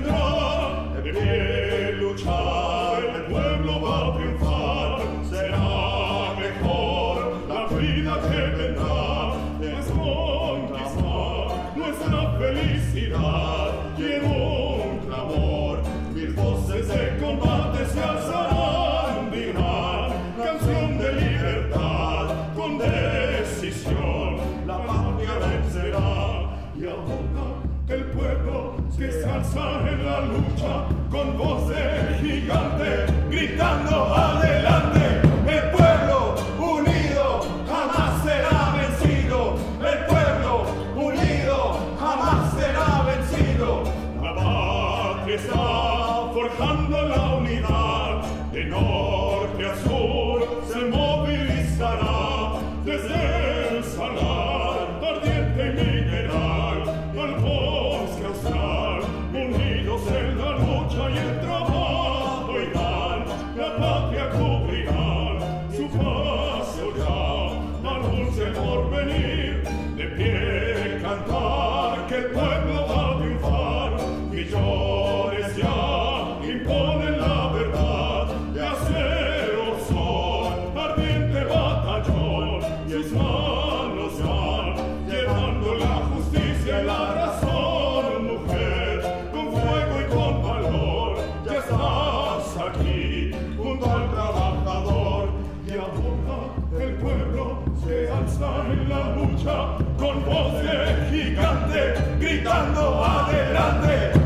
de pie luchar, el pueblo va a triunfar, será mejor la vida que vendrá, es conquistar nuestra felicidad, quiero un clamor, mil voces de combate se alzarán, dirán, canción de libertad, con decisión, la patria vencerá, y ahora que se en la lucha, con voz de gigante, gritando adelante, el pueblo unido jamás será vencido, el pueblo unido jamás será vencido, la patria está forjando la unidad, de norte voz gigante, gritando adelante,